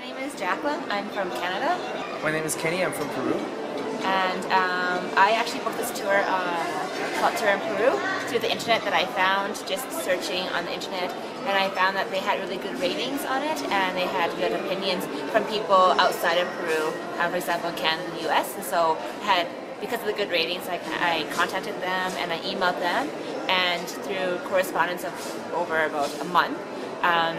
my name is Jacqueline. I'm from Canada. My name is Kenny. I'm from Peru. And um, I actually booked this tour, uh, called Tour in Peru, through the internet that I found just searching on the internet. And I found that they had really good ratings on it and they had good opinions from people outside of Peru, uh, for example, Canada and the US. And so had because of the good ratings, I, I contacted them and I emailed them. And through correspondence of over about a month, um,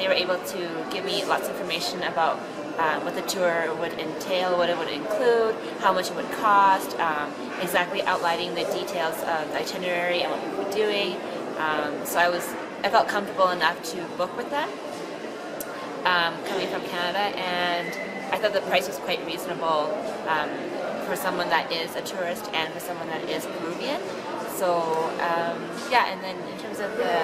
they were able to give me lots of information about um, what the tour would entail, what it would include, how much it would cost, um, exactly outlining the details of the itinerary and what we would be doing. Um, so I was, I felt comfortable enough to book with them um, coming from Canada, and I thought the price was quite reasonable um, for someone that is a tourist and for someone that is Peruvian. So um, yeah, and then in terms of the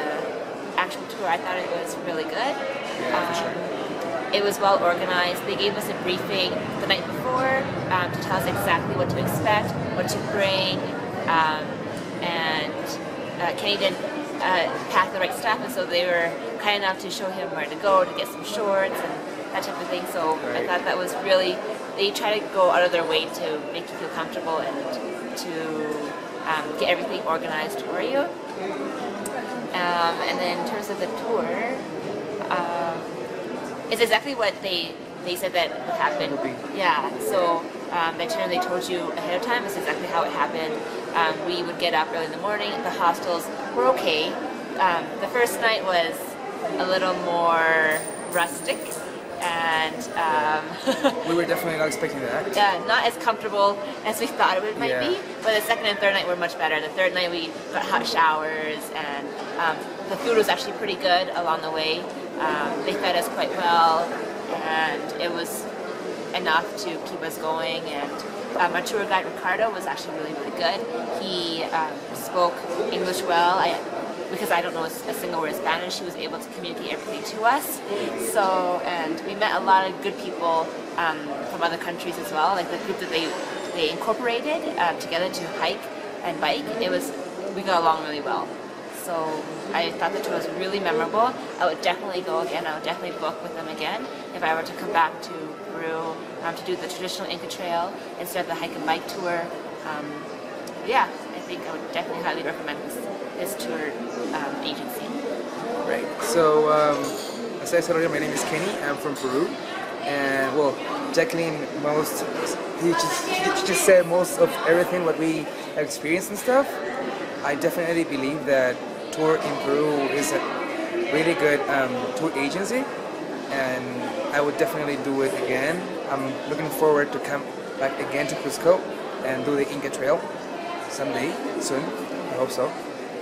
actual tour, I thought it was really good. Yeah, for sure. It was well organized. They gave us a briefing the night before um, to tell us exactly what to expect, what to bring, um, and uh, Kenny didn't uh, pack the right stuff, and so they were kind enough to show him where to go to get some shorts and that type of thing. So right. I thought that was really they try to go out of their way to make you feel comfortable and to um, get everything organized for you. Um, and then in terms of the tour, um, it's exactly what they they said that would happen. Yeah. So um, the itinerary they told you ahead of time is exactly how it happened. Um, we would get up early in the morning. The hostels were okay. Um, the first night was a little more rustic and um, we were definitely not expecting that. Yeah, not as comfortable as we thought it might yeah. be. But the second and third night were much better. The third night we got hot showers, and um, the food was actually pretty good along the way. Um, they fed us quite well, and it was enough to keep us going. And um, our tour guide Ricardo was actually really, really good. He um, spoke English well. I, because I don't know a, single word of Spanish, she was able to communicate everything to us. So, and we met a lot of good people um, from other countries as well, like the group that they, they incorporated uh, together to hike and bike. It was, we got along really well. So I thought the tour was really memorable. I would definitely go again. I would definitely book with them again if I were to come back to Peru um, to do the traditional Inca Trail instead of the hike and bike tour. Um, yeah, I think I would definitely highly recommend this, this tour um, agency. Right. So, um, as I said earlier, my name is Kenny. I'm from Peru, and well, Jacqueline most he just he just said most of everything what we have experienced and stuff. I definitely believe that Tour in Peru is a really good um, tour agency, and I would definitely do it again. I'm looking forward to come back again to Cusco and do the Inca Trail someday soon. I hope so.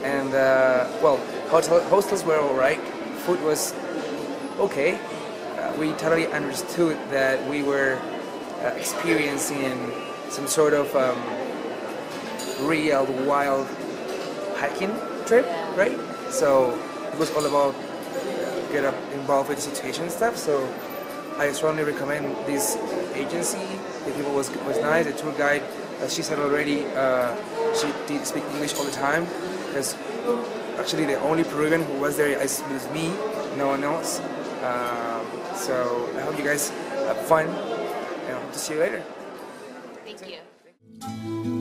And uh, well, hotel, hostels were alright. Food was okay. Uh, we totally understood that we were uh, experiencing some sort of um, real wild hiking trip, right? So it was all about get up involved with the situation and stuff. So I strongly recommend this agency. The people was was nice. The tour guide, she said already, uh, she did speak English all the time. Because actually the only Peruvian who was there is was me, no one else. Um, so I hope you guys have fun, and I hope to see you later. Thank you.